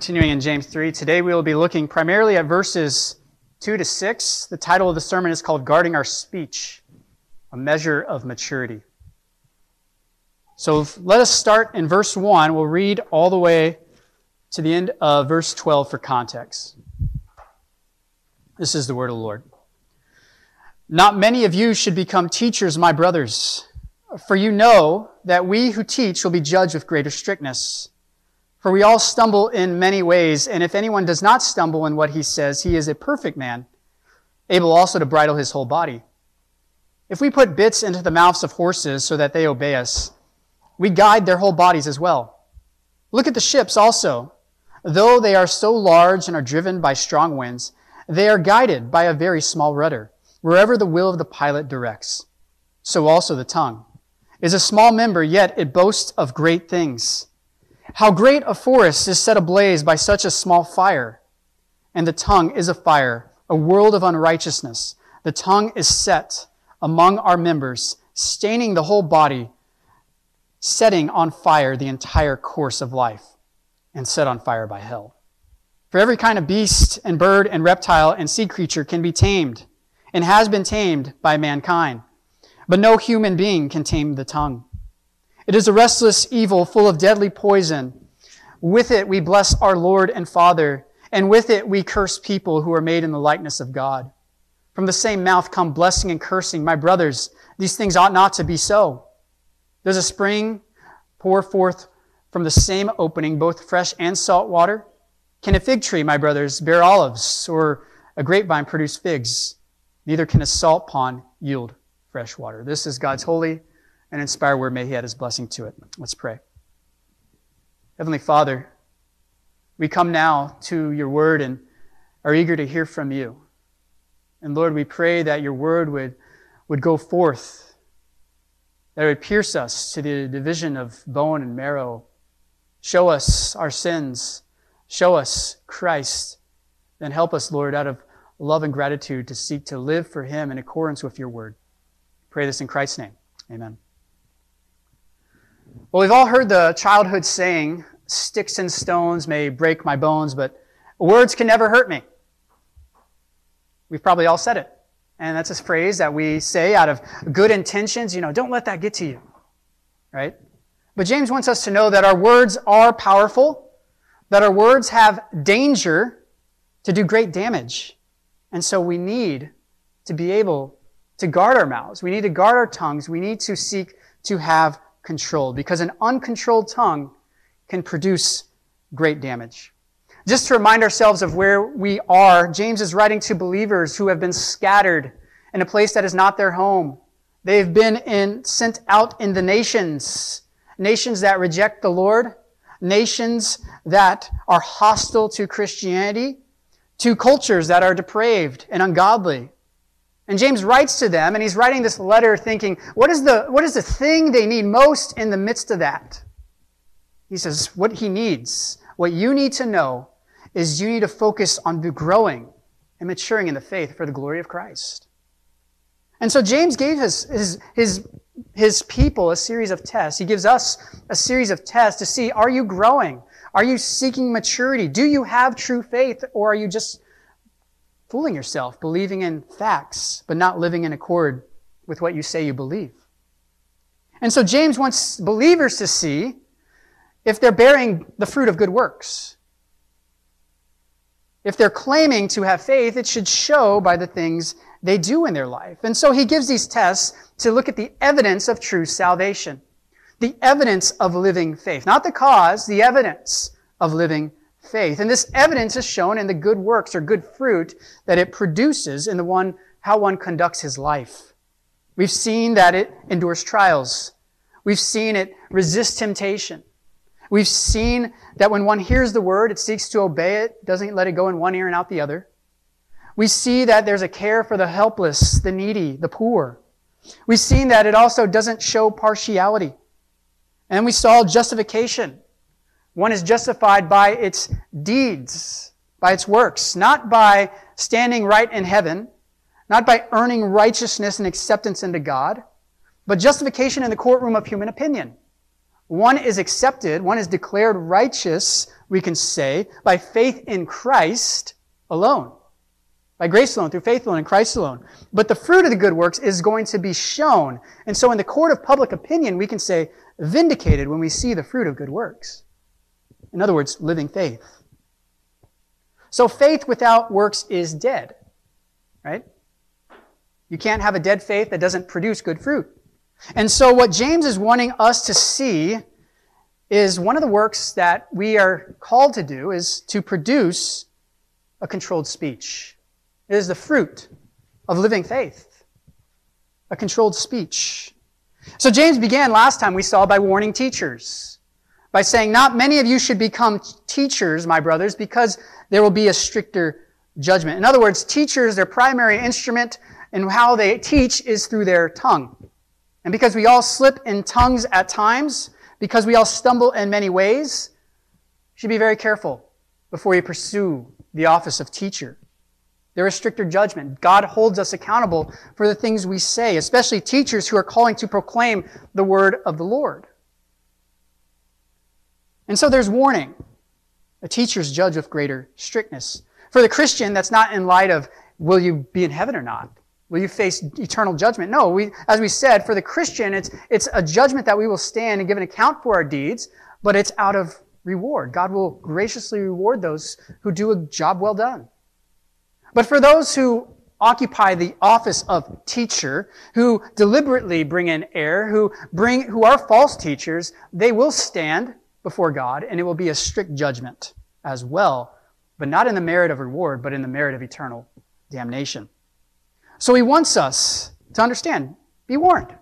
Continuing in James 3, today we will be looking primarily at verses 2 to 6. The title of the sermon is called Guarding Our Speech, a Measure of Maturity. So let us start in verse 1. We'll read all the way to the end of verse 12 for context. This is the word of the Lord. Not many of you should become teachers, my brothers, for you know that we who teach will be judged with greater strictness. For we all stumble in many ways, and if anyone does not stumble in what he says, he is a perfect man, able also to bridle his whole body. If we put bits into the mouths of horses so that they obey us, we guide their whole bodies as well. Look at the ships also. Though they are so large and are driven by strong winds, they are guided by a very small rudder, wherever the will of the pilot directs. So also the tongue is a small member, yet it boasts of great things. How great a forest is set ablaze by such a small fire. And the tongue is a fire, a world of unrighteousness. The tongue is set among our members, staining the whole body, setting on fire the entire course of life, and set on fire by hell. For every kind of beast and bird and reptile and sea creature can be tamed, and has been tamed by mankind. But no human being can tame the tongue. It is a restless evil full of deadly poison. With it we bless our Lord and Father, and with it we curse people who are made in the likeness of God. From the same mouth come blessing and cursing. My brothers, these things ought not to be so. Does a spring pour forth from the same opening both fresh and salt water? Can a fig tree, my brothers, bear olives, or a grapevine produce figs? Neither can a salt pond yield fresh water. This is God's holy and inspire word. May He add His blessing to it. Let's pray. Heavenly Father, we come now to your word and are eager to hear from you. And Lord, we pray that your word would, would go forth, that it would pierce us to the division of bone and marrow, show us our sins, show us Christ, then help us, Lord, out of love and gratitude to seek to live for him in accordance with your word. Pray this in Christ's name. Amen. Well, we've all heard the childhood saying, sticks and stones may break my bones, but words can never hurt me. We've probably all said it. And that's a phrase that we say out of good intentions. You know, don't let that get to you. Right? But James wants us to know that our words are powerful, that our words have danger to do great damage. And so we need to be able to guard our mouths. We need to guard our tongues. We need to seek to have controlled because an uncontrolled tongue can produce great damage. Just to remind ourselves of where we are, James is writing to believers who have been scattered in a place that is not their home. They've been in, sent out in the nations, nations that reject the Lord, nations that are hostile to Christianity, to cultures that are depraved and ungodly. And James writes to them, and he's writing this letter thinking, what is the, what is the thing they need most in the midst of that? He says, what he needs, what you need to know is you need to focus on growing and maturing in the faith for the glory of Christ. And so James gave his, his, his, his people a series of tests. He gives us a series of tests to see, are you growing? Are you seeking maturity? Do you have true faith? Or are you just fooling yourself, believing in facts, but not living in accord with what you say you believe. And so James wants believers to see if they're bearing the fruit of good works. If they're claiming to have faith, it should show by the things they do in their life. And so he gives these tests to look at the evidence of true salvation. The evidence of living faith. Not the cause, the evidence of living faith. And this evidence is shown in the good works or good fruit that it produces in the one, how one conducts his life. We've seen that it endures trials. We've seen it resist temptation. We've seen that when one hears the word, it seeks to obey it, doesn't let it go in one ear and out the other. We see that there's a care for the helpless, the needy, the poor. We've seen that it also doesn't show partiality. And we saw justification. One is justified by its deeds, by its works, not by standing right in heaven, not by earning righteousness and acceptance into God, but justification in the courtroom of human opinion. One is accepted, one is declared righteous, we can say, by faith in Christ alone. By grace alone, through faith alone, in Christ alone. But the fruit of the good works is going to be shown. And so in the court of public opinion, we can say vindicated when we see the fruit of good works. In other words, living faith. So faith without works is dead, right? You can't have a dead faith that doesn't produce good fruit. And so what James is wanting us to see is one of the works that we are called to do is to produce a controlled speech. It is the fruit of living faith. A controlled speech. So James began last time we saw by warning teachers. By saying, not many of you should become teachers, my brothers, because there will be a stricter judgment. In other words, teachers, their primary instrument in how they teach is through their tongue. And because we all slip in tongues at times, because we all stumble in many ways, you should be very careful before you pursue the office of teacher. There is stricter judgment. God holds us accountable for the things we say, especially teachers who are calling to proclaim the word of the Lord. And so there's warning. A teacher's judge with greater strictness. For the Christian, that's not in light of will you be in heaven or not? Will you face eternal judgment? No, we, as we said, for the Christian, it's, it's a judgment that we will stand and give an account for our deeds, but it's out of reward. God will graciously reward those who do a job well done. But for those who occupy the office of teacher, who deliberately bring in error, who bring, who are false teachers, they will stand before God and it will be a strict judgment as well, but not in the merit of reward, but in the merit of eternal damnation. So he wants us to understand, be warned.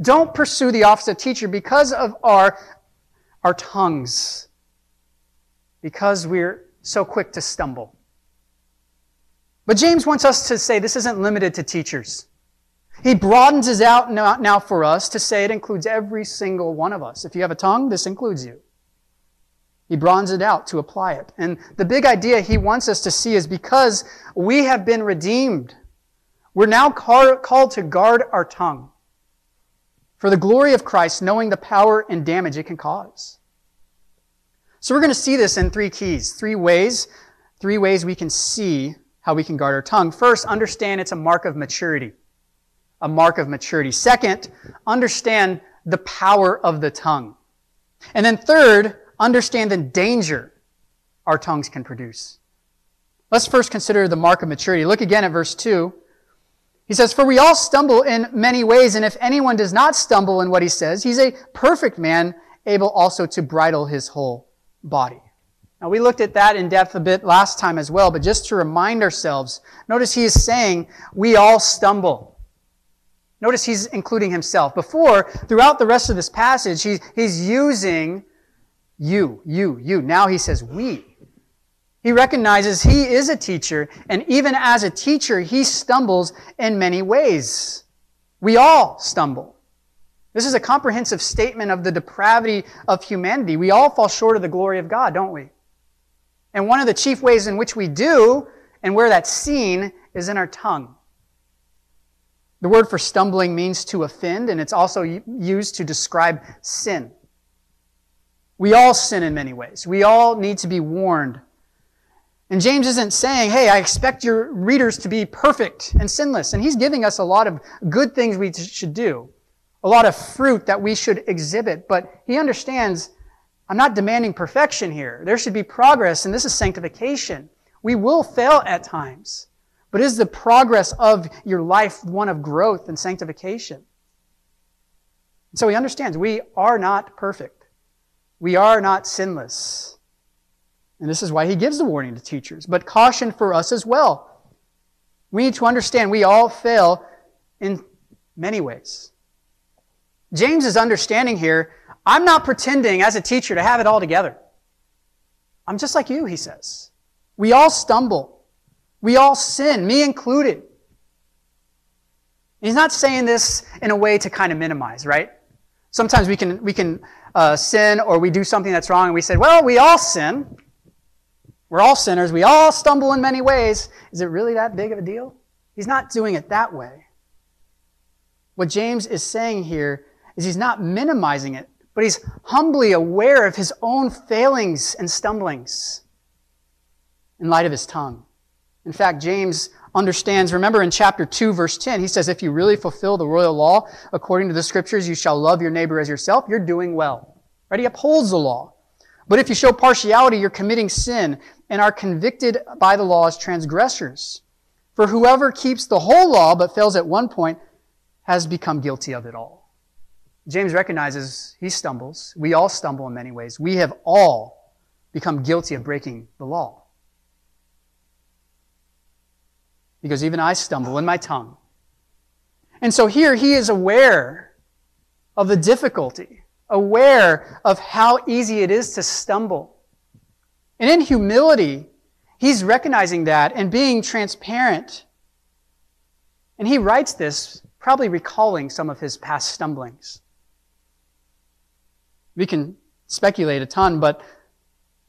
Don't pursue the office of teacher because of our, our tongues, because we're so quick to stumble. But James wants us to say this isn't limited to teachers. He broadens it out now for us to say it includes every single one of us. If you have a tongue, this includes you. He broadens it out to apply it. And the big idea he wants us to see is because we have been redeemed we're now called to guard our tongue for the glory of Christ, knowing the power and damage it can cause. So we're going to see this in three keys, three ways, three ways we can see how we can guard our tongue. First, understand it's a mark of maturity. A mark of maturity. Second, understand the power of the tongue. And then third, understand the danger our tongues can produce. Let's first consider the mark of maturity. Look again at verse 2. He says, For we all stumble in many ways, and if anyone does not stumble in what he says, he's a perfect man, able also to bridle his whole body. Now, we looked at that in depth a bit last time as well, but just to remind ourselves, notice he is saying, We all stumble. Notice he's including himself. Before, throughout the rest of this passage, he, he's using you, you, you. Now he says, We. He recognizes he is a teacher, and even as a teacher, he stumbles in many ways. We all stumble. This is a comprehensive statement of the depravity of humanity. We all fall short of the glory of God, don't we? And one of the chief ways in which we do, and where that's seen, is in our tongue. The word for stumbling means to offend, and it's also used to describe sin. We all sin in many ways. We all need to be warned and James isn't saying, hey, I expect your readers to be perfect and sinless. And he's giving us a lot of good things we should do, a lot of fruit that we should exhibit. But he understands, I'm not demanding perfection here. There should be progress, and this is sanctification. We will fail at times. But is the progress of your life one of growth and sanctification? So he understands we are not perfect. We are not sinless. And this is why he gives the warning to teachers, but caution for us as well. We need to understand we all fail in many ways. James is understanding here, I'm not pretending as a teacher to have it all together. I'm just like you, he says. We all stumble. We all sin, me included. He's not saying this in a way to kind of minimize, right? Sometimes we can, we can uh, sin or we do something that's wrong and we say, well, we all sin. We're all sinners. We all stumble in many ways. Is it really that big of a deal? He's not doing it that way. What James is saying here is he's not minimizing it, but he's humbly aware of his own failings and stumblings in light of his tongue. In fact, James understands, remember in chapter 2, verse 10, he says, If you really fulfill the royal law according to the scriptures, you shall love your neighbor as yourself, you're doing well. Right? He upholds the law. But if you show partiality, you're committing sin and are convicted by the law as transgressors. For whoever keeps the whole law but fails at one point has become guilty of it all. James recognizes he stumbles. We all stumble in many ways. We have all become guilty of breaking the law. Because even I stumble in my tongue. And so here he is aware of the difficulty, aware of how easy it is to stumble. And in humility, he's recognizing that and being transparent. And he writes this probably recalling some of his past stumblings. We can speculate a ton, but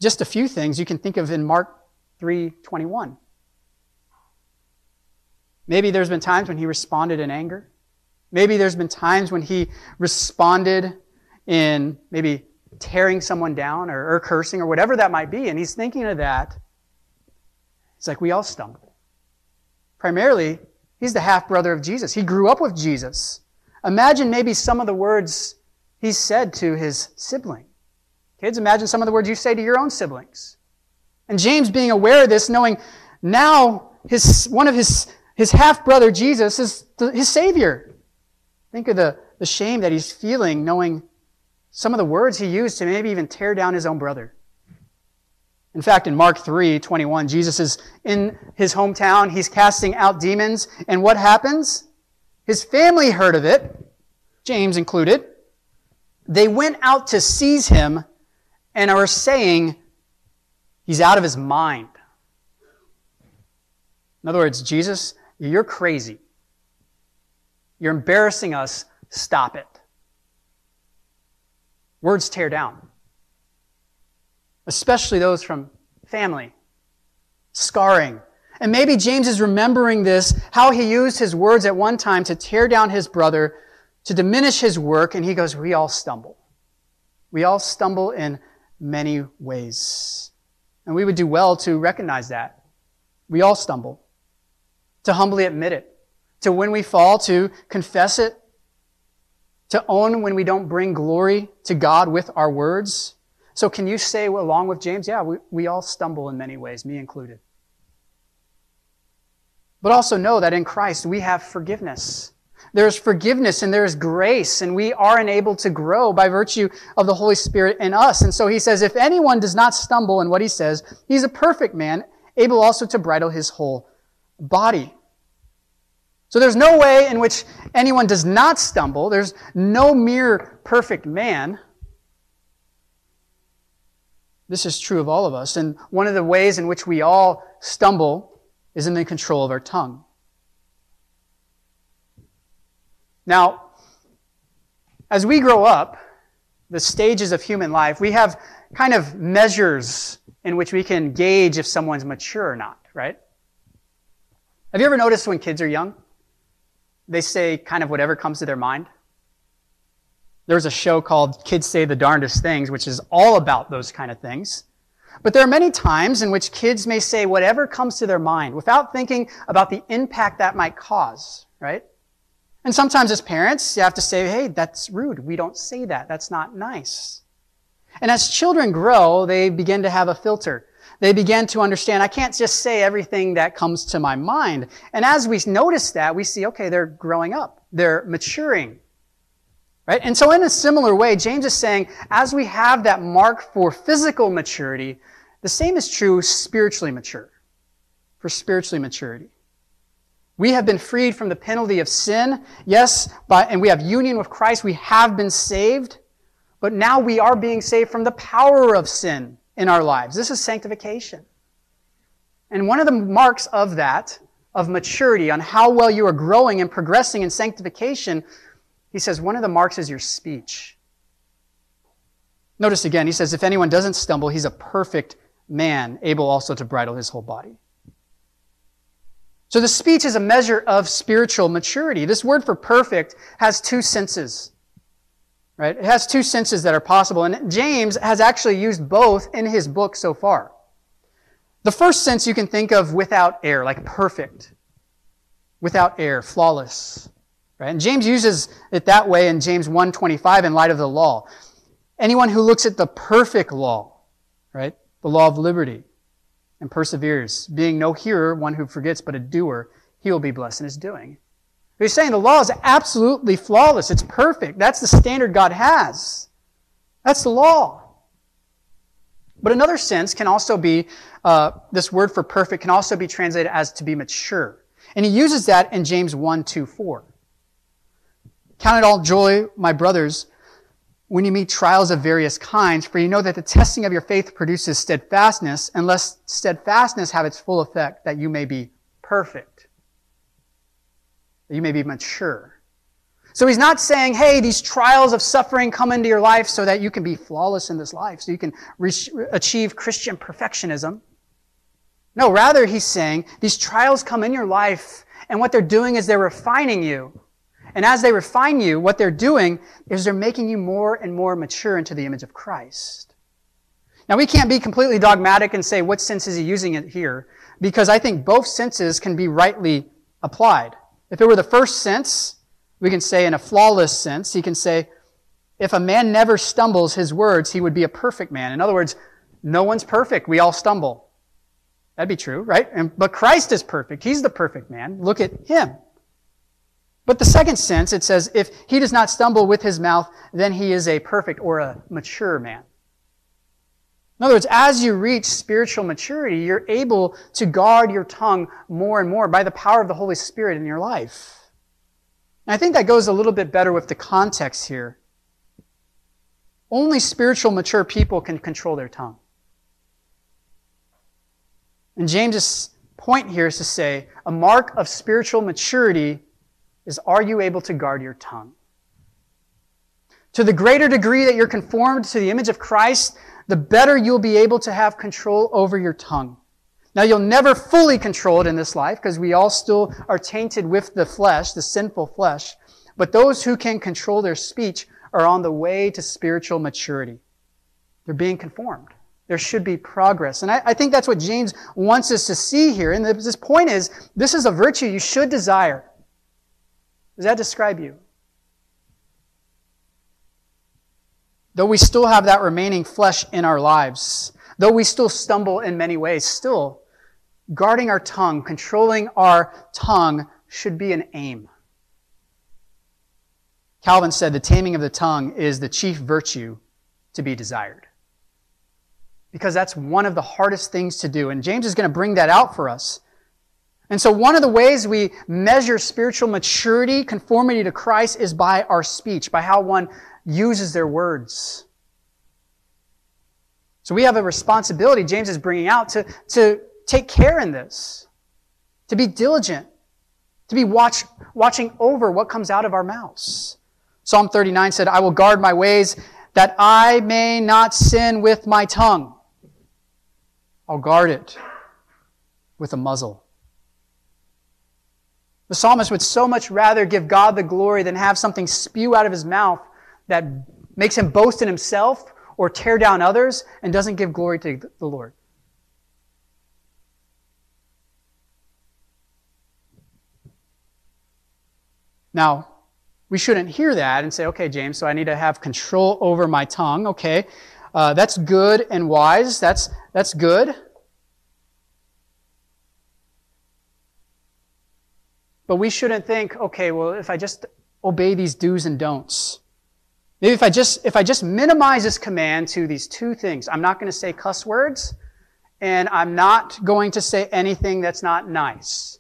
just a few things you can think of in Mark 3:21. Maybe there's been times when he responded in anger. Maybe there's been times when he responded in maybe tearing someone down or, or cursing or whatever that might be. And he's thinking of that. It's like we all stumble. Primarily, he's the half brother of Jesus. He grew up with Jesus. Imagine maybe some of the words he said to his sibling. Kids, imagine some of the words you say to your own siblings. And James being aware of this, knowing now his, one of his, his half brother, Jesus, is his Savior. Think of the, the shame that he's feeling knowing some of the words he used to maybe even tear down his own brother. In fact, in Mark 3 21, Jesus is in his hometown. He's casting out demons. And what happens? His family heard of it, James included. They went out to seize him and are saying he's out of his mind. In other words, Jesus, you're crazy. You're embarrassing us. Stop it. Words tear down, especially those from family, scarring. And maybe James is remembering this, how he used his words at one time to tear down his brother to diminish his work, and he goes, We all stumble. We all stumble in many ways. And we would do well to recognize that. We all stumble. To humbly admit it. To when we fall, to confess it. To own when we don't bring glory to God with our words. So can you say along with James, yeah, we, we all stumble in many ways, me included. But also know that in Christ we have forgiveness. There's forgiveness and there's grace, and we are enabled to grow by virtue of the Holy Spirit in us. And so he says, if anyone does not stumble in what he says, he's a perfect man, able also to bridle his whole body. So there's no way in which anyone does not stumble. There's no mere perfect man. This is true of all of us. And one of the ways in which we all stumble is in the control of our tongue. Now, as we grow up, the stages of human life, we have kind of measures in which we can gauge if someone's mature or not, right? Have you ever noticed when kids are young, they say kind of whatever comes to their mind? There's a show called Kids Say the Darndest Things, which is all about those kind of things. But there are many times in which kids may say whatever comes to their mind without thinking about the impact that might cause, right? And sometimes as parents, you have to say, hey, that's rude. We don't say that. That's not nice. And as children grow, they begin to have a filter. They begin to understand, I can't just say everything that comes to my mind. And as we notice that, we see, okay, they're growing up. They're maturing. Right? And so in a similar way, James is saying, as we have that mark for physical maturity, the same is true spiritually mature. For spiritually maturity. We have been freed from the penalty of sin. Yes, but, and we have union with Christ. We have been saved. But now we are being saved from the power of sin in our lives. This is sanctification. And one of the marks of that, of maturity, on how well you are growing and progressing in sanctification, he says one of the marks is your speech. Notice again, he says, if anyone doesn't stumble, he's a perfect man, able also to bridle his whole body. So the speech is a measure of spiritual maturity. This word for perfect has two senses. Right? It has two senses that are possible, and James has actually used both in his book so far. The first sense you can think of without error, like perfect, without error, flawless. Right? And James uses it that way in James 1:25 in light of the law. Anyone who looks at the perfect law, right? The law of liberty and perseveres, being no hearer, one who forgets, but a doer, he will be blessed in his doing. He's saying the law is absolutely flawless. It's perfect. That's the standard God has. That's the law. But another sense can also be, uh, this word for perfect can also be translated as to be mature. And he uses that in James 1, 2, 4. Count it all joy, my brothers, when you meet trials of various kinds, for you know that the testing of your faith produces steadfastness, unless steadfastness have its full effect, that you may be perfect, that you may be mature. So he's not saying, hey, these trials of suffering come into your life so that you can be flawless in this life, so you can re- achieve Christian perfectionism. No, rather, he's saying these trials come in your life, and what they're doing is they're refining you. And as they refine you, what they're doing is they're making you more and more mature into the image of Christ. Now, we can't be completely dogmatic and say what sense is he using it here, because I think both senses can be rightly applied. If it were the first sense, we can say in a flawless sense, he can say, if a man never stumbles his words, he would be a perfect man. In other words, no one's perfect. We all stumble. That'd be true, right? And, but Christ is perfect. He's the perfect man. Look at him. But the second sense, it says, if he does not stumble with his mouth, then he is a perfect or a mature man. In other words, as you reach spiritual maturity, you're able to guard your tongue more and more by the power of the Holy Spirit in your life. And I think that goes a little bit better with the context here. Only spiritual mature people can control their tongue. And James's point here is to say a mark of spiritual maturity is are you able to guard your tongue? To the greater degree that you're conformed to the image of Christ, the better you'll be able to have control over your tongue. Now, you'll never fully control it in this life because we all still are tainted with the flesh, the sinful flesh. But those who can control their speech are on the way to spiritual maturity. They're being conformed. There should be progress. And I, I think that's what James wants us to see here. And this point is, this is a virtue you should desire. Does that describe you? Though we still have that remaining flesh in our lives, though we still stumble in many ways, still guarding our tongue, controlling our tongue should be an aim. Calvin said the taming of the tongue is the chief virtue to be desired. Because that's one of the hardest things to do. And James is going to bring that out for us. And so one of the ways we measure spiritual maturity, conformity to Christ, is by our speech, by how one uses their words. So we have a responsibility, James is bringing out, to, to take care in this, to be diligent, to be watch, watching over what comes out of our mouths. Psalm 39 said, I will guard my ways that I may not sin with my tongue. I'll guard it with a muzzle. The psalmist would so much rather give God the glory than have something spew out of his mouth that makes him boast in himself or tear down others and doesn't give glory to the Lord. Now, we shouldn't hear that and say, okay, James, so I need to have control over my tongue. Okay, uh, that's good and wise. That's, that's good. But we shouldn't think, okay, well, if I just obey these do's and don'ts, maybe if I just, if I just minimize this command to these two things, I'm not going to say cuss words, and I'm not going to say anything that's not nice.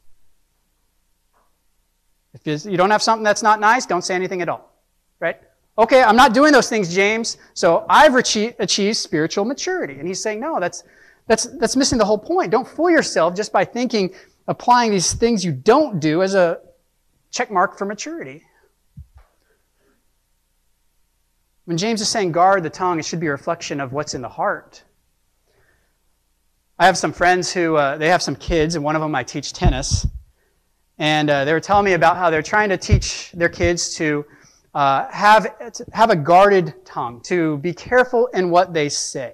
If you don't have something that's not nice, don't say anything at all. Right? Okay, I'm not doing those things, James, so I've achieved spiritual maturity. And he's saying, no, that's, that's, that's missing the whole point. Don't fool yourself just by thinking applying these things you don't do as a check mark for maturity. When James is saying guard the tongue, it should be a reflection of what's in the heart. I have some friends who uh, they have some kids, and one of them I teach tennis, and uh, they were telling me about how they're trying to teach their kids to uh, have, have a guarded tongue, to be careful in what they say.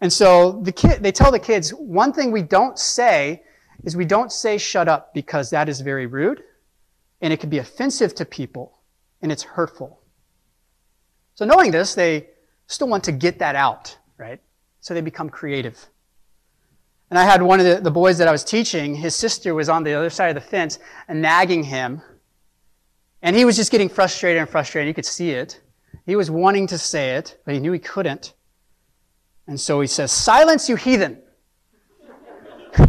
And so the kid, they tell the kids, one thing we don't say is we don't say shut up because that is very rude and it can be offensive to people and it's hurtful. So knowing this, they still want to get that out, right? So they become creative. And I had one of the, the boys that I was teaching, his sister was on the other side of the fence and nagging him. And he was just getting frustrated and frustrated. You could see it. He was wanting to say it, but he knew he couldn't. And so he says, Silence, you heathen.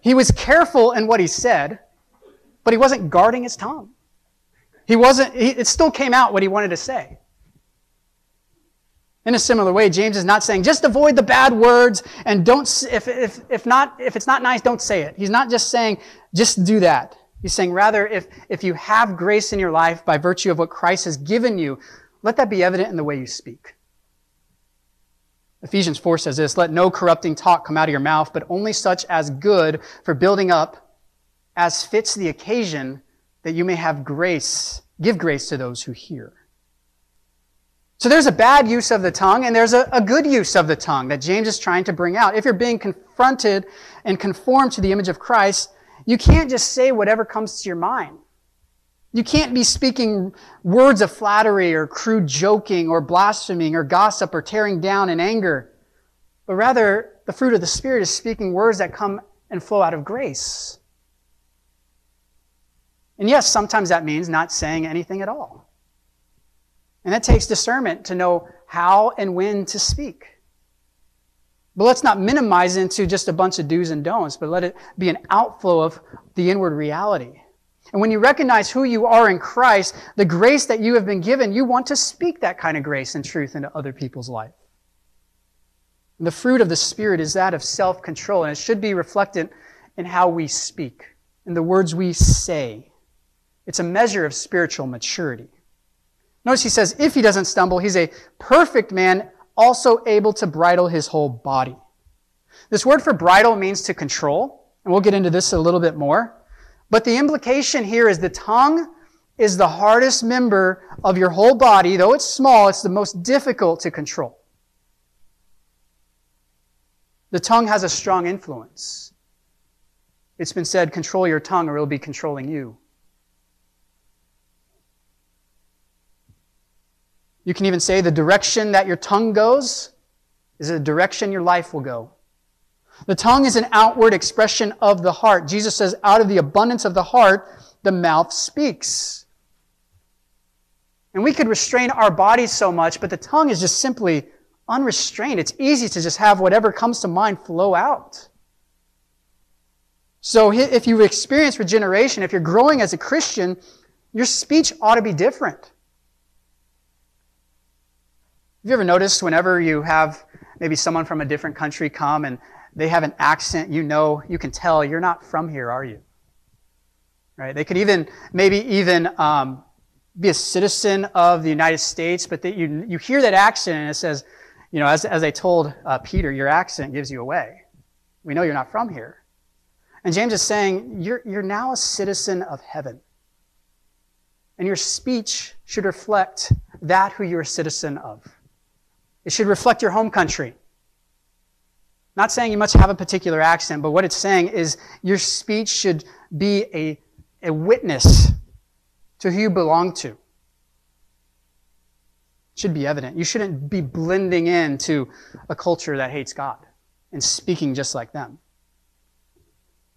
he was careful in what he said, but he wasn't guarding his tongue. He wasn't, he, it still came out what he wanted to say. In a similar way, James is not saying just avoid the bad words and don't, if, if, if, not, if it's not nice, don't say it. He's not just saying just do that. He's saying rather, if, if you have grace in your life by virtue of what Christ has given you, let that be evident in the way you speak. Ephesians 4 says this Let no corrupting talk come out of your mouth, but only such as good for building up as fits the occasion, that you may have grace, give grace to those who hear. So there's a bad use of the tongue and there's a, a, good use of the tongue that James is trying to bring out. If you're being confronted and conformed to the image of Christ, you can't just say whatever comes to your mind. You can't be speaking words of flattery or crude joking or blaspheming or gossip or tearing down in anger. But rather, the fruit of the Spirit is speaking words that come and flow out of grace. And yes, sometimes that means not saying anything at all. And that takes discernment to know how and when to speak. But let's not minimize into just a bunch of do's and don'ts, but let it be an outflow of the inward reality. And when you recognize who you are in Christ, the grace that you have been given, you want to speak that kind of grace and truth into other people's life. And the fruit of the Spirit is that of self control, and it should be reflected in how we speak, in the words we say. It's a measure of spiritual maturity. Notice he says, if he doesn't stumble, he's a perfect man, also able to bridle his whole body. This word for bridle means to control, and we'll get into this a little bit more. But the implication here is the tongue is the hardest member of your whole body. Though it's small, it's the most difficult to control. The tongue has a strong influence. It's been said, control your tongue or it'll be controlling you. You can even say the direction that your tongue goes is the direction your life will go. The tongue is an outward expression of the heart. Jesus says, out of the abundance of the heart, the mouth speaks. And we could restrain our bodies so much, but the tongue is just simply unrestrained. It's easy to just have whatever comes to mind flow out. So if you experience regeneration, if you're growing as a Christian, your speech ought to be different. Have you ever noticed whenever you have maybe someone from a different country come and they have an accent, you know, you can tell you're not from here, are you? Right? They could even, maybe even um, be a citizen of the United States, but that you, you hear that accent and it says, you know, as, as I told uh, Peter, your accent gives you away. We know you're not from here. And James is saying, you're, you're now a citizen of heaven. And your speech should reflect that who you're a citizen of. It should reflect your home country. Not saying you must have a particular accent, but what it's saying is your speech should be a, a witness to who you belong to. It should be evident. You shouldn't be blending into a culture that hates God and speaking just like them.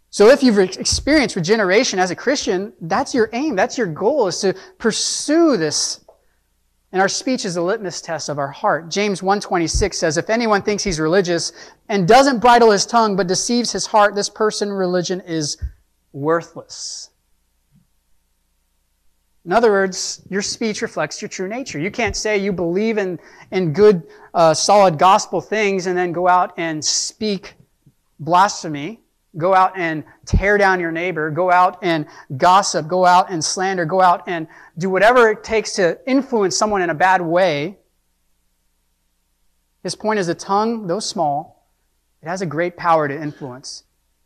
So if you've experienced regeneration as a Christian, that's your aim, that's your goal, is to pursue this and our speech is a litmus test of our heart. James 1:26 says, "If anyone thinks he's religious and doesn't bridle his tongue but deceives his heart, this person religion is worthless." In other words, your speech reflects your true nature. You can't say you believe in, in good, uh, solid gospel things and then go out and speak blasphemy Go out and tear down your neighbor. Go out and gossip. Go out and slander. Go out and do whatever it takes to influence someone in a bad way. His point is the tongue, though small, it has a great power to influence,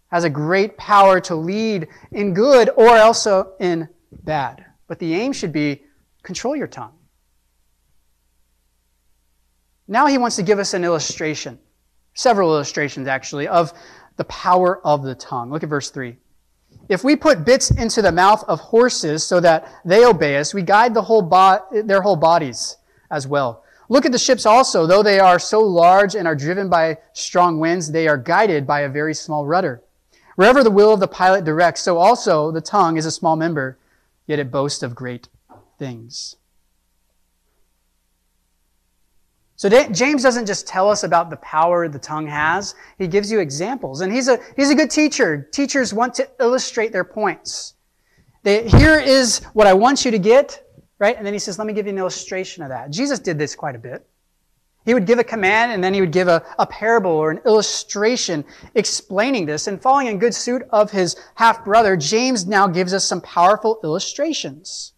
has a great power to lead in good or also in bad. But the aim should be control your tongue. Now he wants to give us an illustration, several illustrations actually, of the power of the tongue. Look at verse 3. If we put bits into the mouth of horses so that they obey us, we guide the whole bo- their whole bodies as well. Look at the ships also. Though they are so large and are driven by strong winds, they are guided by a very small rudder. Wherever the will of the pilot directs, so also the tongue is a small member, yet it boasts of great things. So James doesn't just tell us about the power the tongue has. He gives you examples. And he's a, he's a good teacher. Teachers want to illustrate their points. They, here is what I want you to get, right? And then he says, let me give you an illustration of that. Jesus did this quite a bit. He would give a command and then he would give a, a parable or an illustration explaining this. And following in good suit of his half brother, James now gives us some powerful illustrations.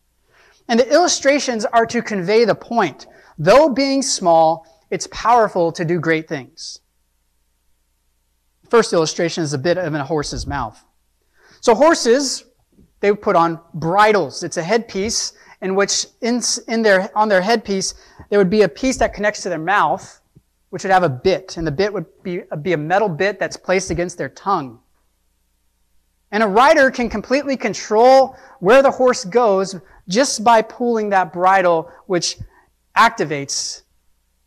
And the illustrations are to convey the point. Though being small, it's powerful to do great things. First illustration is a bit of a horse's mouth. So horses, they put on bridles. It's a headpiece in which in, in their, on their headpiece, there would be a piece that connects to their mouth, which would have a bit. And the bit would be, be a metal bit that's placed against their tongue. And a rider can completely control where the horse goes just by pulling that bridle, which activates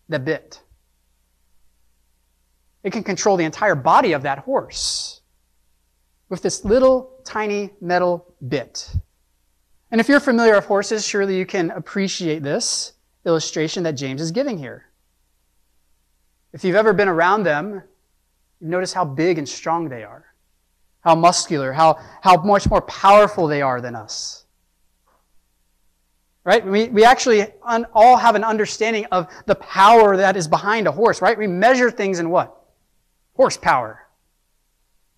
the bit. It can control the entire body of that horse with this little tiny metal bit. And if you're familiar with horses, surely you can appreciate this illustration that James is giving here. If you've ever been around them, you've noticed how big and strong they are, how muscular, how, how much more powerful they are than us. Right? We, we actually un, all have an understanding of the power that is behind a horse, right? We measure things in what? Horsepower.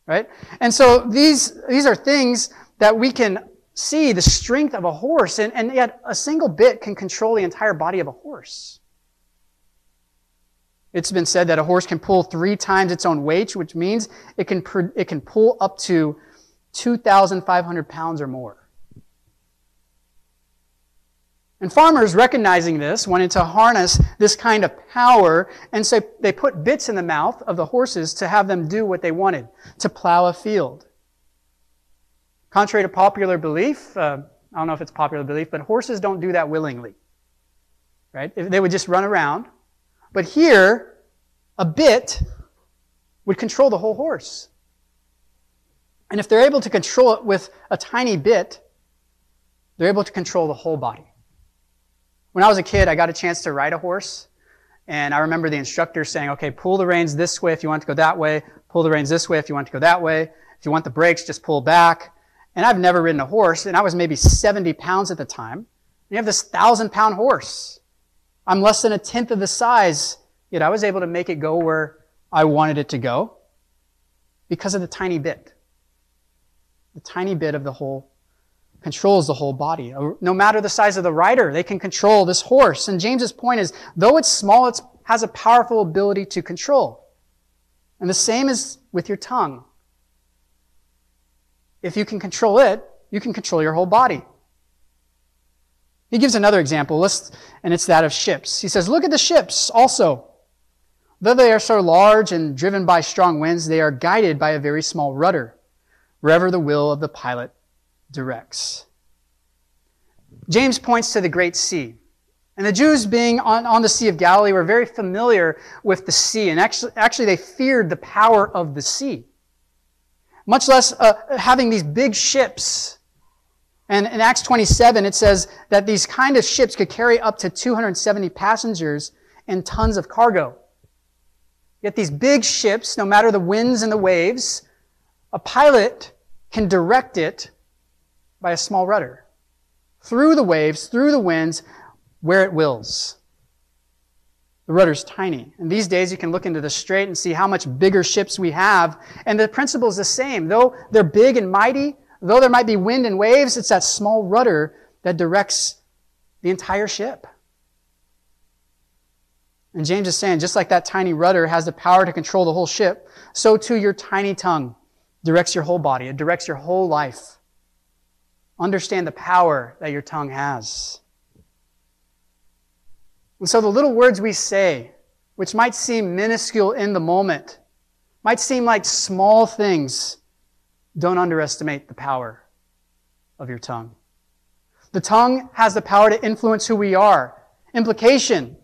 Right? And so these, these are things that we can see the strength of a horse, and, and yet a single bit can control the entire body of a horse. It's been said that a horse can pull three times its own weight, which means it can, it can pull up to 2,500 pounds or more. And farmers, recognizing this, wanted to harness this kind of power, and so they put bits in the mouth of the horses to have them do what they wanted, to plow a field. Contrary to popular belief, uh, I don't know if it's popular belief, but horses don't do that willingly. Right? They would just run around. But here, a bit would control the whole horse. And if they're able to control it with a tiny bit, they're able to control the whole body. When I was a kid, I got a chance to ride a horse. And I remember the instructor saying, okay, pull the reins this way if you want to go that way. Pull the reins this way if you want to go that way. If you want the brakes, just pull back. And I've never ridden a horse, and I was maybe 70 pounds at the time. you have this thousand pound horse. I'm less than a tenth of the size, yet I was able to make it go where I wanted it to go because of the tiny bit. The tiny bit of the whole controls the whole body. Uh, no matter the size of the rider, they can control this horse. And James's point is, though it's small, it has a powerful ability to control. And the same is with your tongue. If you can control it, you can control your whole body. He gives another example, and it's that of ships. He says, Look at the ships also. Though they are so large and driven by strong winds, they are guided by a very small rudder, wherever the will of the pilot directs. James points to the Great Sea. And the Jews, being on, on the Sea of Galilee, were very familiar with the sea, and actually, actually they feared the power of the sea much less uh, having these big ships. And in Acts 27, it says that these kind of ships could carry up to 270 passengers and tons of cargo. Yet these big ships, no matter the winds and the waves, a pilot can direct it by a small rudder through the waves, through the winds, where it wills. The rudder's tiny. And these days you can look into the strait and see how much bigger ships we have. And the principle is the same. Though they're big and mighty, though there might be wind and waves, it's that small rudder that directs the entire ship. And James is saying, just like that tiny rudder has the power to control the whole ship, so too your tiny tongue directs your whole body. It directs your whole life. Understand the power that your tongue has. And so the little words we say, which might seem minuscule in the moment, might seem like small things, don't underestimate the power of your tongue. The tongue has the power to influence who we are. Implication,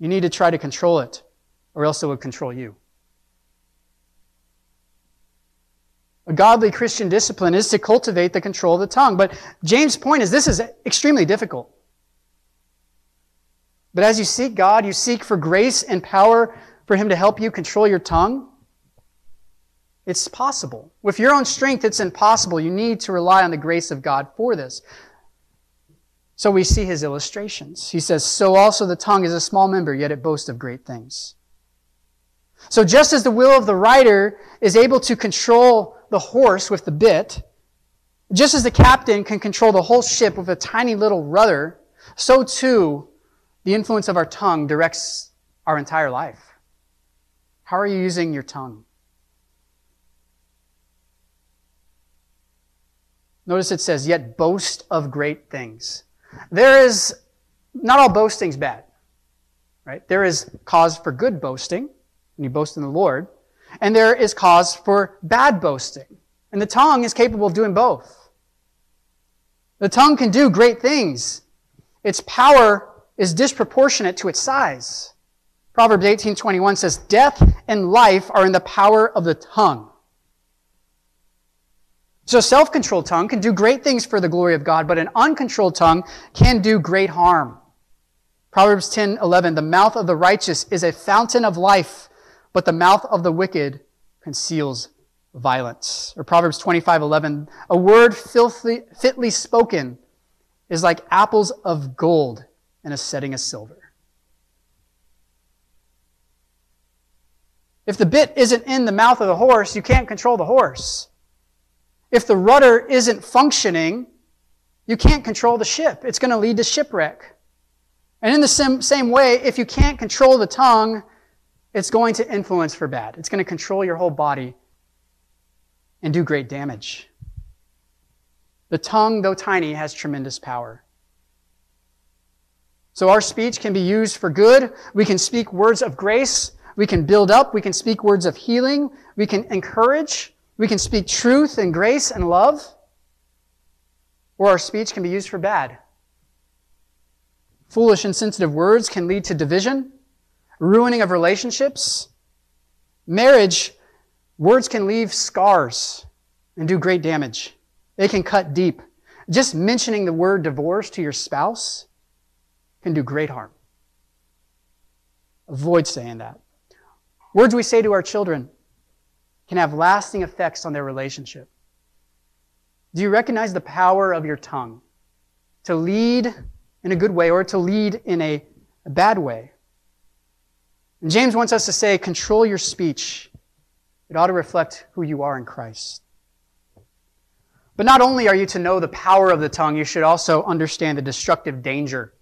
you need to try to control it, or else it will control you. A godly Christian discipline is to cultivate the control of the tongue. But James' point is this is extremely difficult. But as you seek God, you seek for grace and power for Him to help you control your tongue. It's possible. With your own strength, it's impossible. You need to rely on the grace of God for this. So we see his illustrations. He says, So also the tongue is a small member, yet it boasts of great things. So just as the will of the rider is able to control the horse with the bit, just as the captain can control the whole ship with a tiny little rudder, so too the influence of our tongue directs our entire life. How are you using your tongue? Notice it says, yet boast of great things. There is, not all boasting's bad, right? There is cause for good boasting, when you boast in the Lord, and there is cause for bad boasting. And the tongue is capable of doing both. The tongue can do great things. Its power is disproportionate to its size. Proverbs 18:21 says, "Death and life are in the power of the tongue." So a self-controlled tongue can do great things for the glory of God, but an uncontrolled tongue can do great harm. Proverbs 10:11 The mouth of the righteous is a fountain of life, but the mouth of the wicked conceals violence. Or Proverbs 25:11 A word filthy, fitly spoken is like apples of gold in a setting of silver. If the bit isn't in the mouth of the horse, you can't control the horse. If the rudder isn't functioning, you can't control the ship. It's going to lead to shipwreck. And in the same way, if you can't control the tongue, it's going to influence for bad. It's going to control your whole body and do great damage. The tongue, though tiny, has tremendous power. So our speech can be used for good. We can speak words of grace. We can build up. We can speak words of healing. We can encourage. We can speak truth and grace and love, or our speech can be used for bad. Foolish, insensitive words can lead to division, ruining of relationships. Marriage, words can leave scars and do great damage. They can cut deep. Just mentioning the word divorce to your spouse can do great harm. Avoid saying that. Words we say to our children can have lasting effects on their relationship. Do you recognize the power of your tongue to lead in a good way or to lead in a, bad way? And James wants us to say, control your speech. It ought to reflect who you are in Christ. But not only are you to know the power of the tongue, you should also understand the destructive danger.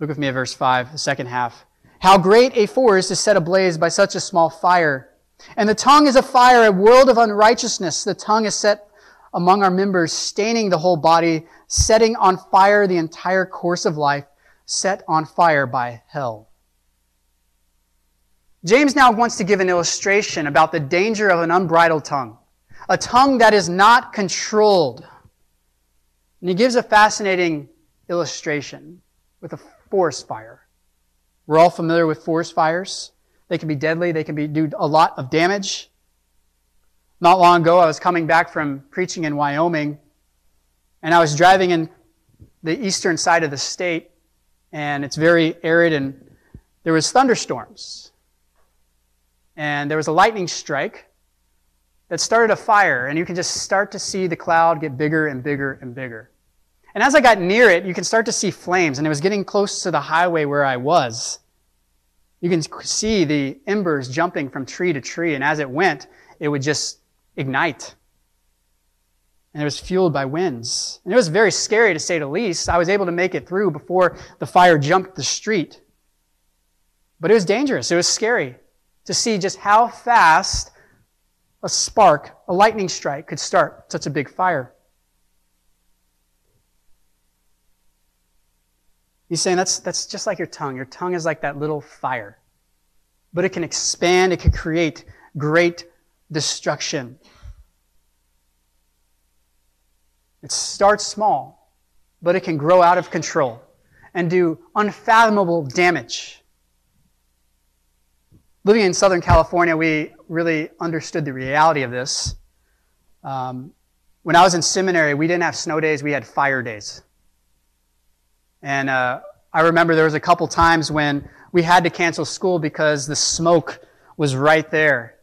Look with me at verse 5, the second half. How great a forest is set ablaze by such a small fire. And the tongue is a fire, a world of unrighteousness. The tongue is set among our members, staining the whole body, setting on fire the entire course of life, set on fire by hell. James now wants to give an illustration about the danger of an unbridled tongue, a tongue that is not controlled. And he gives a fascinating illustration with a forest fire. We're all familiar with forest fires. They can be deadly. They can be, do a lot of damage. Not long ago, I was coming back from preaching in Wyoming, and I was driving in the eastern side of the state, and it's very arid, and there was thunderstorms. And there was a lightning strike that started a fire, and you can just start to see the cloud get bigger and bigger and bigger. And as I got near it, you can start to see flames, and it was getting close to the highway where I was. You can see the embers jumping from tree to tree, and as it went, it would just ignite. And it was fueled by winds. And it was very scary to say the least. I was able to make it through before the fire jumped the street. But it was dangerous. It was scary to see just how fast a spark, a lightning strike, could start such a big fire. He's saying that's, that's just like your tongue. Your tongue is like that little fire. But it can expand, it can create great destruction. It starts small, but it can grow out of control and do unfathomable damage. Living in Southern California, we really understood the reality of this. Um, when I was in seminary, we didn't have snow days, we had fire days. And uh, I remember there was a couple times when we had to cancel school because the smoke was right there.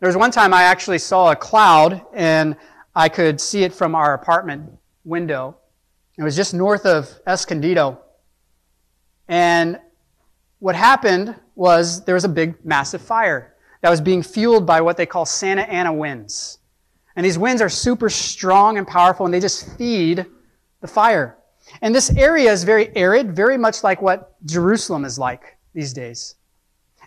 There was one time I actually saw a cloud and I could see it from our apartment window. It was just north of Escondido. And what happened was there was a big, massive fire that was being fueled by what they call Santa Ana winds. And these winds are super strong and powerful, and they just feed the fire. And this area is very arid, very much like what Jerusalem is like these days.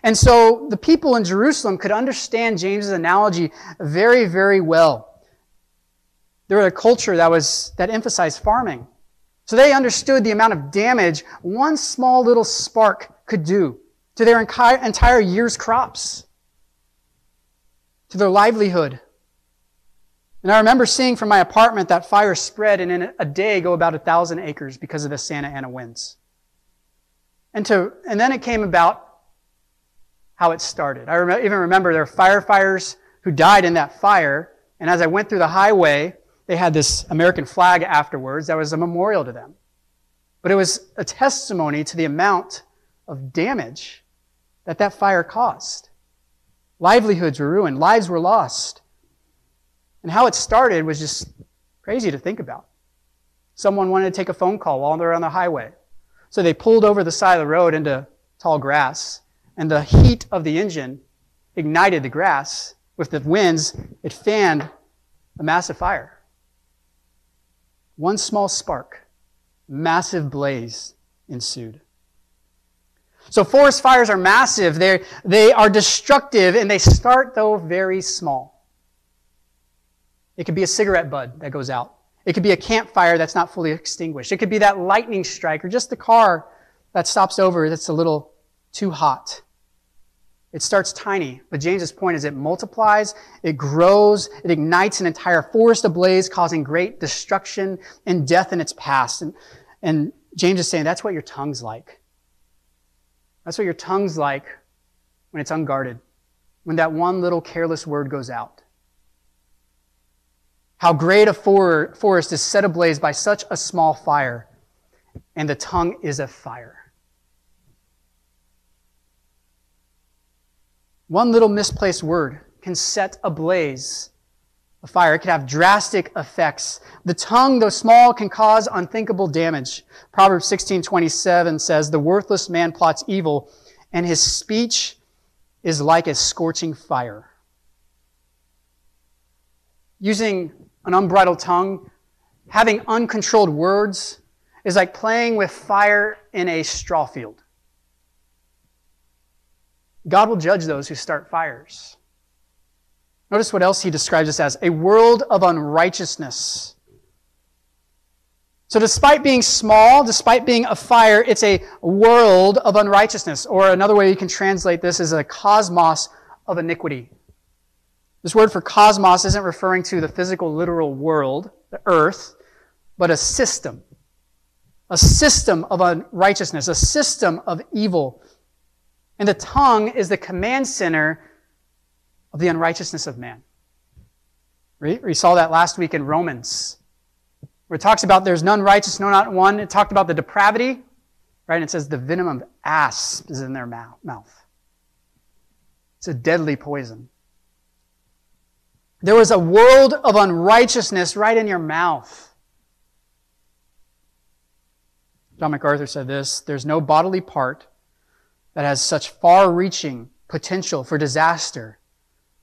And so the people in Jerusalem could understand James's analogy very, very well. They were a culture that was, that emphasized farming. So they understood the amount of damage one small little spark could do to their entire year's crops, to their livelihood. And I remember seeing from my apartment that fire spread and in a day go about a thousand acres because of the Santa Ana winds. And to, and then it came about how it started. I rem- even remember there were firefighters who died in that fire. And as I went through the highway, they had this American flag afterwards that was a memorial to them. But it was a testimony to the amount of damage that that fire caused. Livelihoods were ruined, lives were lost. And how it started was just crazy to think about. Someone wanted to take a phone call while they're on the highway. So they pulled over the side of the road into tall grass, and the heat of the engine ignited the grass. With the winds, it fanned a massive fire. One small spark, massive blaze ensued. So forest fires are massive. They're, they are destructive, and they start, though, very small. It could be a cigarette bud that goes out. It could be a campfire that's not fully extinguished. It could be that lightning strike or just the car that stops over that's a little too hot. It starts tiny, but James's point is it multiplies, it grows, it ignites an entire forest ablaze, causing great destruction and death in its past. And, and James is saying that's what your tongue's like. That's what your tongue's like when it's unguarded, when that one little careless word goes out. How great a forest is set ablaze by such a small fire, and the tongue is a fire. One little misplaced word can set ablaze a fire. It can have drastic effects. The tongue, though small, can cause unthinkable damage. Proverbs 16:27 says, "The worthless man plots evil, and his speech is like a scorching fire." Using an unbridled tongue, having uncontrolled words, is like playing with fire in a straw field. God will judge those who start fires. Notice what else he describes us as a world of unrighteousness. So, despite being small, despite being a fire, it's a world of unrighteousness. Or another way you can translate this is a cosmos of iniquity. This word for cosmos isn't referring to the physical, literal world, the earth, but a system. A system of unrighteousness, a system of evil. And the tongue is the command center of the unrighteousness of man. We saw that last week in Romans, where it talks about there's none righteous, no, not one. It talked about the depravity, right? And it says the venom of asp is in their mouth. It's a deadly poison. There was a world of unrighteousness right in your mouth. John MacArthur said this There's no bodily part that has such far reaching potential for disaster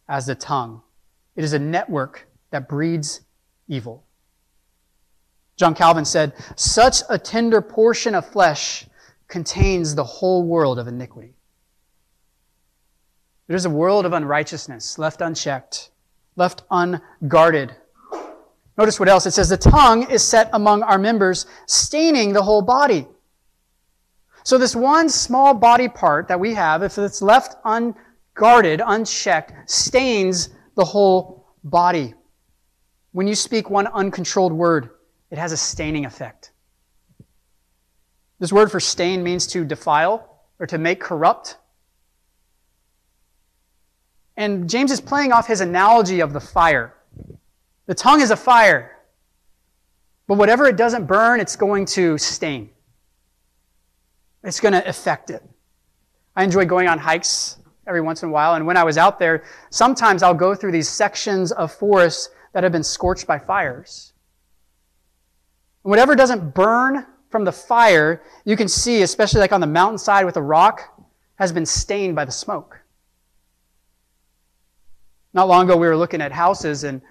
as the tongue. It is a network that breeds evil. John Calvin said, Such a tender portion of flesh contains the whole world of iniquity. It is a world of unrighteousness left unchecked left unguarded. Notice what else it says the tongue is set among our members, staining the whole body. So, this one small body part that we have, if it's left unguarded, unchecked, stains the whole body. When you speak one uncontrolled word, it has a staining effect. This word for stain means to defile or to make corrupt. And James is playing off his analogy of the fire. The tongue is a fire, but whatever it doesn't burn, it's going to stain. It's going to affect it. I enjoy going on hikes every once in a while, and when I was out there, sometimes I'll go through these sections of forest that have been scorched by fires. Whatever doesn't burn from the fire, you can see, especially like on the mountainside with a rock, has been stained by the smoke. Not long ago, we were looking at houses, and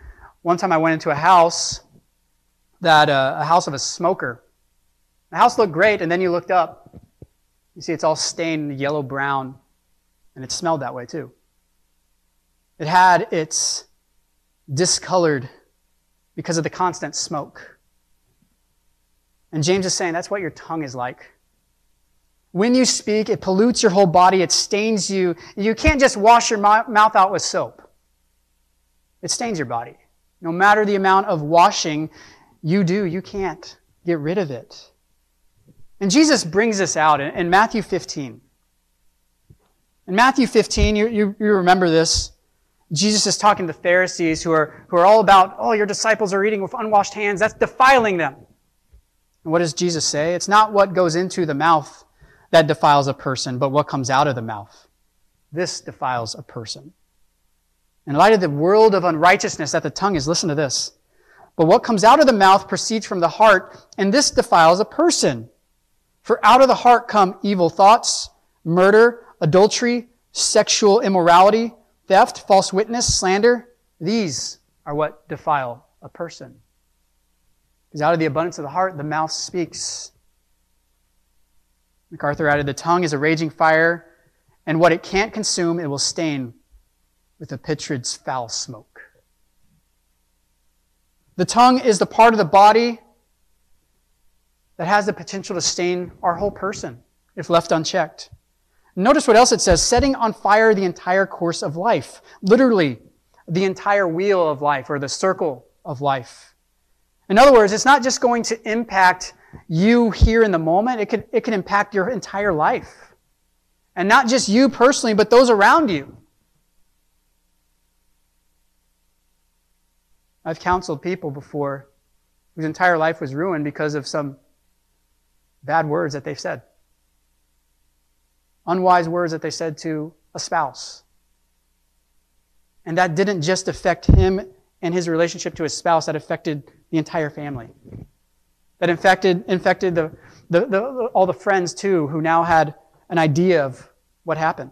one time I went into a house that uh, a house of a smoker. The house looked great, and then you looked up. You see, it's all stained yellow brown, and it smelled that way too. It had its discolored because of the constant smoke. And James is saying that's what your tongue is like. When you speak, it pollutes your whole body, it stains you. You can't just wash your mouth out with soap, it stains your body. No matter the amount of washing you do, you can't get rid of it. And Jesus brings this out in, Matthew 15. In Matthew 15, you, you, you remember this. Jesus is talking to the Pharisees who are, who are all about, oh, your disciples are eating with unwashed hands. That's defiling them. And what does Jesus say? It's not what goes into the mouth that defiles a person, but what comes out of the mouth. This defiles a person. In light of the world of unrighteousness that the tongue is, listen to this. But what comes out of the mouth proceeds from the heart, and this defiles a person. For out of the heart come evil thoughts, murder, adultery, sexual immorality, theft, false witness, slander, these are what defile a person. Because out of the abundance of the heart, the mouth speaks. MacArthur added, The tongue is a raging fire, and what it can't consume, it will stain with a pitrid's foul smoke. The tongue is the part of the body that has the potential to stain our whole person if left unchecked. Notice what else it says setting on fire the entire course of life. Literally, the entire wheel of life or the circle of life. In other words, it's not just going to impact you here in the moment, it can, it can impact your entire life. And not just you personally, but those around you. I've counseled people before whose entire life was ruined because of some bad words that they've said unwise words that they said to a spouse. And that didn't just affect him and his relationship to his spouse, that affected the entire family. That infected, infected the, the, the, all the friends too, who now had an idea of what happened.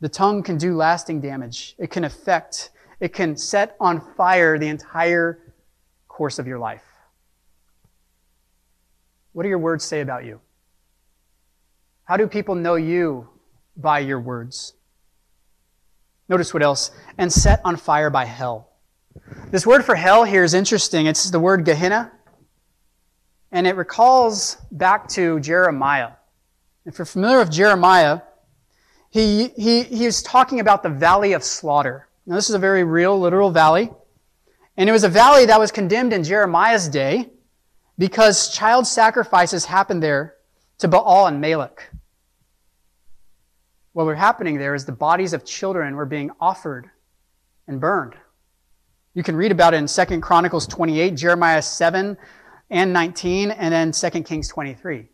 The tongue can do lasting damage. It can affect, it can set on fire the entire course of your life. What do your words say about you? How do people know you by your words? Notice what else. And set on fire by hell. This word for hell here is interesting. It's the word Gehenna. And it recalls back to Jeremiah. If you're familiar with Jeremiah, he, he, he is talking about the valley of slaughter. Now, this is a very real, literal valley. And it was a valley that was condemned in Jeremiah's day because child sacrifices happened there to Baal and Molech what were happening there is the bodies of children were being offered and burned. You can read about it in 2 Chronicles 28, Jeremiah 7 and 19, and then 2 Kings 23.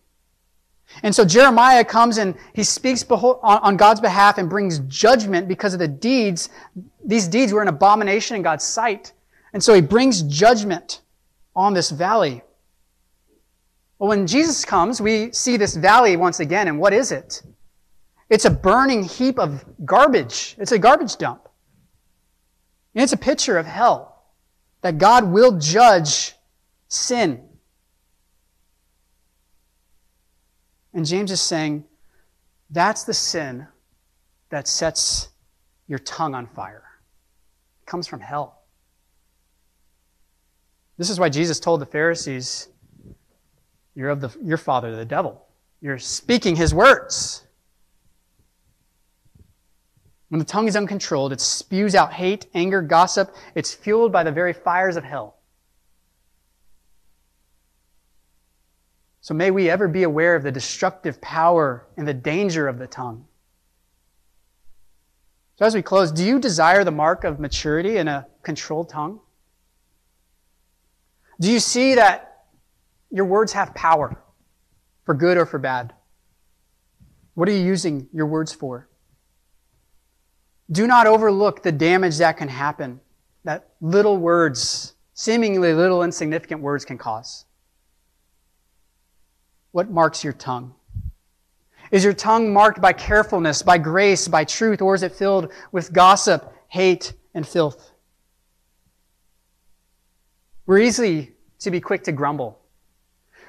And so Jeremiah comes and he speaks on God's behalf and brings judgment because of the deeds. These deeds were an abomination in God's sight. And so he brings judgment on this valley. Well, when Jesus comes, we see this valley once again, and what is it? It's a burning heap of garbage. It's a garbage dump. And it's a picture of hell, that God will judge sin. And James is saying that's the sin that sets your tongue on fire. It comes from hell. This is why Jesus told the Pharisees You're of the, your father, the devil. You're speaking his words. When the tongue is uncontrolled, it spews out hate, anger, gossip. It's fueled by the very fires of hell. So may we ever be aware of the destructive power and the danger of the tongue. So as we close, do you desire the mark of maturity in a controlled tongue? Do you see that your words have power for good or for bad? What are you using your words for? Do not overlook the damage that can happen that little words, seemingly little insignificant words can cause. What marks your tongue? Is your tongue marked by carefulness, by grace, by truth, or is it filled with gossip, hate, and filth? We're easily to be quick to grumble.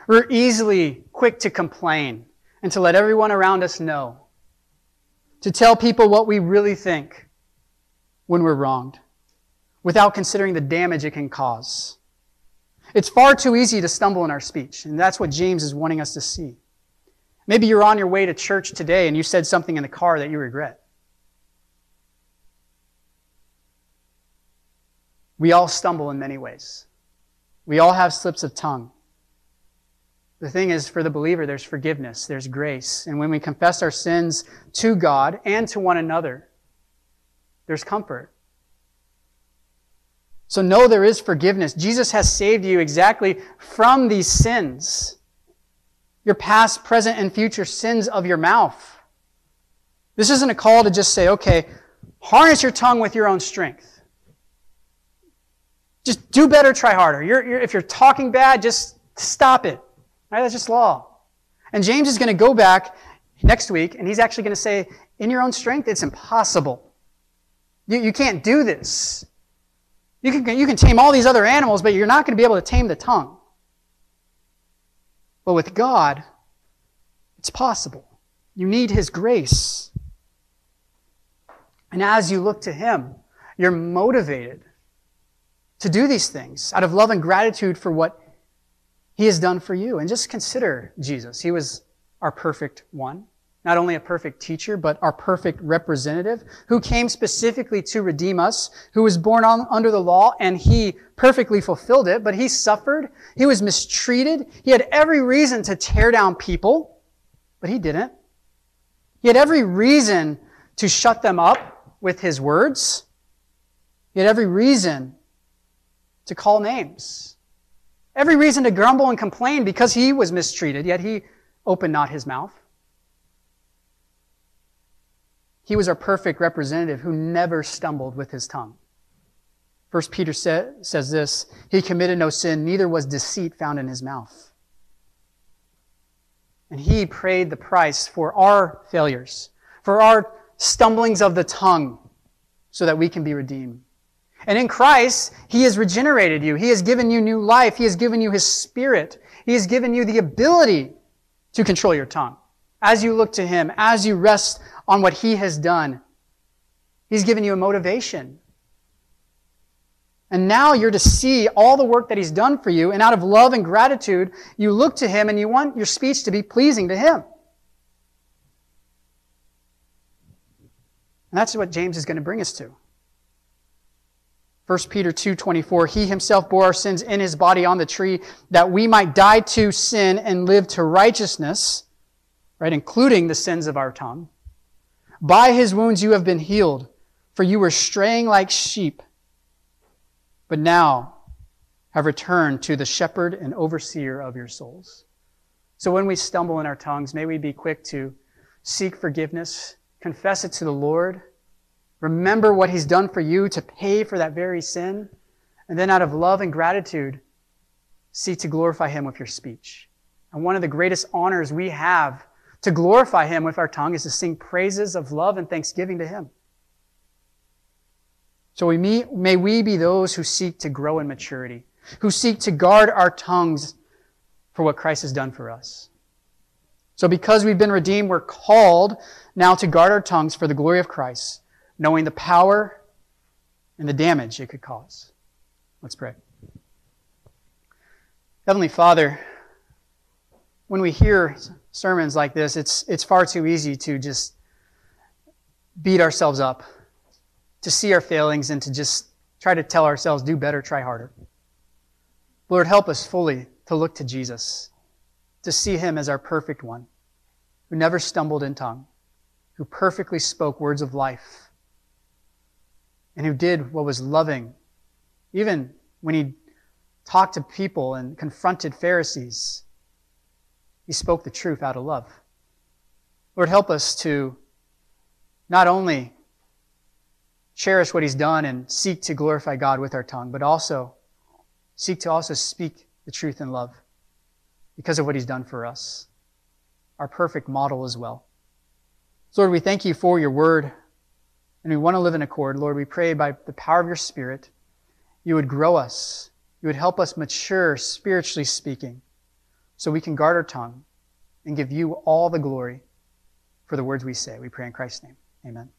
We're easily quick to complain and to let everyone around us know. To tell people what we really think when we're wronged without considering the damage it can cause. It's far too easy to stumble in our speech, and that's what James is wanting us to see. Maybe you're on your way to church today and you said something in the car that you regret. We all stumble in many ways. We all have slips of tongue. The thing is, for the believer, there's forgiveness, there's grace. And when we confess our sins to God and to one another, there's comfort. So know there is forgiveness. Jesus has saved you exactly from these sins. Your past, present, and future sins of your mouth. This isn't a call to just say, okay, harness your tongue with your own strength. Just do better, try harder. You're, you're, if you're talking bad, just stop it. Right? That's just law. And James is going to go back next week, and he's actually going to say, in your own strength, it's impossible. You, you can't do this. You can, you can tame all these other animals, but you're not going to be able to tame the tongue. But with God, it's possible. You need His grace. And as you look to Him, you're motivated to do these things out of love and gratitude for what he has done for you. And just consider Jesus. He was our perfect one. Not only a perfect teacher, but our perfect representative who came specifically to redeem us, who was born on, under the law and he perfectly fulfilled it, but he suffered. He was mistreated. He had every reason to tear down people, but he didn't. He had every reason to shut them up with his words. He had every reason to call names. Every reason to grumble and complain because he was mistreated, yet he opened not his mouth. He was our perfect representative who never stumbled with his tongue. First Peter sa- says this, he committed no sin, neither was deceit found in his mouth. And he paid the price for our failures, for our stumblings of the tongue, so that we can be redeemed. And in Christ, He has regenerated you. He has given you new life. He has given you His Spirit. He has given you the ability to control your tongue. As you look to Him, as you rest on what He has done, He's given you a motivation. And now you're to see all the work that He's done for you, and out of love and gratitude, you look to Him and you want your speech to be pleasing to Him. And that's what James is going to bring us to. 1 Peter 2:24 He himself bore our sins in his body on the tree that we might die to sin and live to righteousness, right, including the sins of our tongue. By his wounds you have been healed, for you were straying like sheep, but now have returned to the shepherd and overseer of your souls. So when we stumble in our tongues, may we be quick to seek forgiveness, confess it to the Lord, Remember what He's done for you to pay for that very sin. And then, out of love and gratitude, seek to glorify Him with your speech. And one of the greatest honors we have to glorify Him with our tongue is to sing praises of love and thanksgiving to Him. So we may, may we be those who seek to grow in maturity, who seek to guard our tongues for what Christ has done for us. So because we've been redeemed, we're called now to guard our tongues for the glory of Christ knowing the power and the damage it could cause. Let's pray. Heavenly Father, when we hear sermons like this, it's, it's far too easy to just beat ourselves up, to see our failings, and to just try to tell ourselves, do better, try harder. Lord, help us fully to look to Jesus, to see him as our perfect one, who never stumbled in tongue, who perfectly spoke words of life, and who did what was loving, even when he talked to people and confronted Pharisees. He spoke the truth out of love. Lord, help us to not only cherish what he's done and seek to glorify God with our tongue, but also seek to also speak the truth in love because of what he's done for us. Our perfect model as well. Lord, we thank you for your word and we want to live in accord. Lord, we pray by the power of your spirit, you would grow us. You would help us mature spiritually speaking so we can guard our tongue and give you all the glory for the words we say. We pray in Christ's name. Amen.